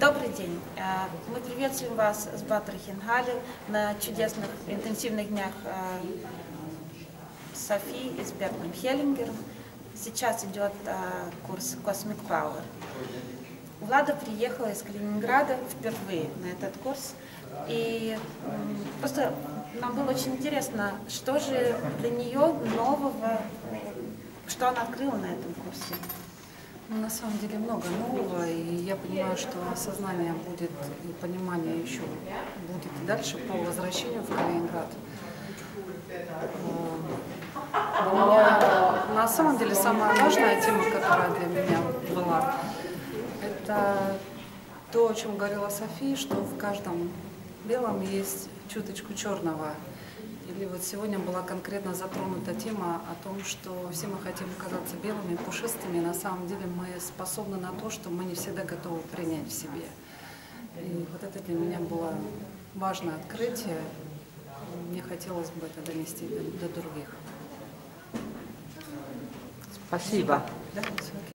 Добрый день. Э, Мы приветствуем вас с Батры Хинхали на чудесных интенсивных днях э, Софии и с Бертом Хеллингером. Сейчас идет э, курс Cosmic Power. Влада приехала из Калининграда впервые на этот курс. И просто нам было очень интересно, что же для нее нового, что она открыла на этом курсе. Ну, на самом деле много нового, и я понимаю, что осознание будет и понимание еще будет и дальше по возвращению в Калининград. Э, Для меня, на самом деле самая важная тема, которая для меня была, это то, о чем говорила София, что в каждом белом есть чуточку черного. Или вот сегодня была конкретно затронута тема о том, что все мы хотим казаться белыми, пушистыми, на самом деле мы способны на то, что мы не всегда готовы принять в себе. И вот это для меня было важное открытие. Мне хотелось бы это донести до, до других. Спасибо. Да.